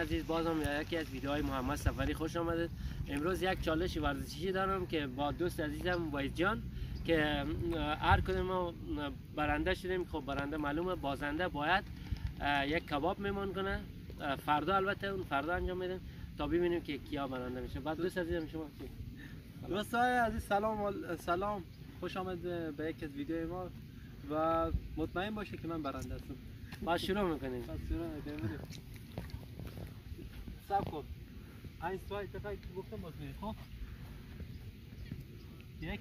عزیز بازم یکی از ویدیوهای محمد سفری خوش آمدید امروز یک چالش ورزشی دارم که با دوست عزیزم وایز جان که هر کدوم ما برنده شدیم. خب برنده معلومه بازنده باید یک کباب میمان کنه. فردا البته اون فردا انجام میدیم تا ببینیم که کیا برنده میشه. بعد دوست عزیزم شما دوستای عزیز سلام سلام. خوش آمد به یک از ویدیو ما و مطمئن باشه که من برنده هستم. با شروع می‌کنیم. با شروع می‌کنیم. سب کن این سوال اتفاقی که گفتم باز خب؟ یک.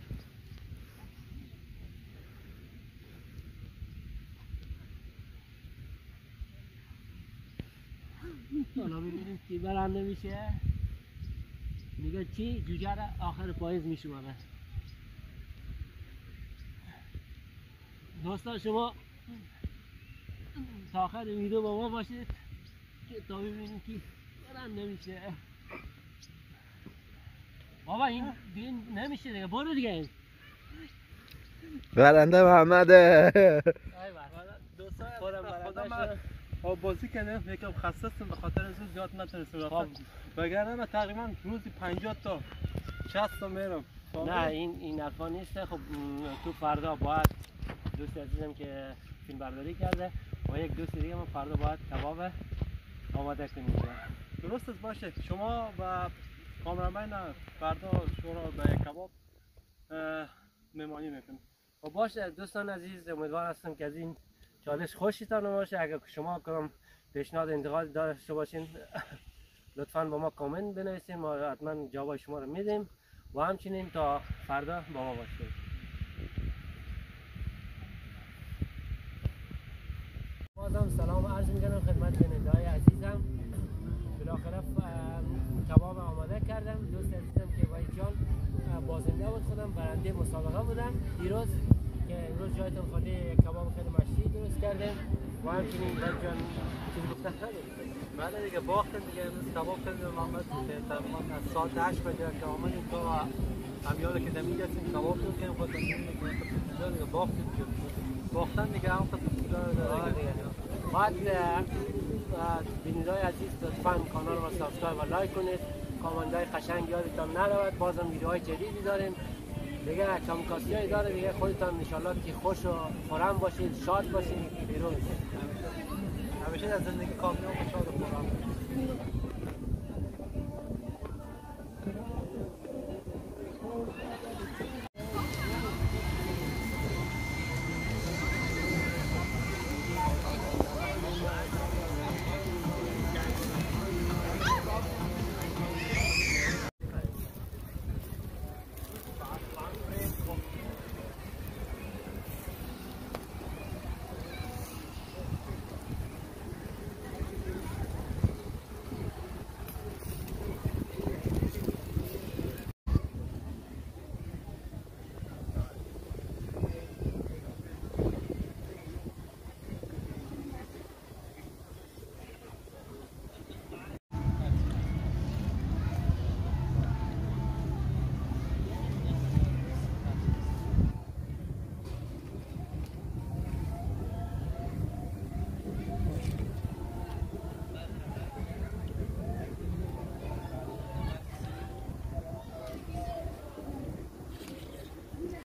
حالا ببینیم کی برنده میشه. میگه چی؟ جوجه آخر پاییز میشماره دوستان شما تا آخر ویدیو با ما باشید. که تا ببینیم کی برنده میشه بابا این دیگه نمیشه دیگه. برو دیگه. برنده محمده. خدا من بازی کردم یکم خسته هستم به خاطر از زیاد نتونستم رفتم. وگرنه من تقریبا روزی 50 تا 60 تا میرم. نه این این حرفا نیست. خب تو فردا باید دوست عزیزم که فیلم برداری کرده و یک دوست دیگه ما فردا باید کباب آماده کنیم درست است باشه. شما و کامرامن فردا شما به کباب مهمانی می‌کنیم. و باشه. دوستان عزیز امیدوار هستم که از این چالش خوشتان باشه. اگر شما کدام پیشنهاد انتقاد داشته باشین لطفا با ما کامنت بنویسین. ما حتما جواب شما رو میدیم. و همچنین تا فردا با ما باشید بازم سلام عرض می‌کنم خدمت بیننده عزیزم بالاخره کباب آماده کردم دوست عزیزم که وای جان بازنده بود خودم برنده مسابقه بودم دیروز که امروز جایتون خالی کباب خیلی مشتی درست کردیم و همچنین وای جان چیز گفتن بله دیگه باختن دیگه. امروز کباب خیلی محمد تقریبا از ساعت 8 بجه که آمدیم تا همیاله که دمی گفتیم کباب تو کنیم خود دیگه باختیم باختن دیگه هم خود بعد بینیدای عزیز لطفا کانال رو سابسکرایب و لایک کنید. کامنت های قشنگ یادتان نرود. بازم ویدیوهای جدیدی داریم. دیگه کمکاسی هایی داره دیگه خودتان انشالله که خوش و خورم باشید شاد باشید پیروز همیشه در زندگی کامیاب و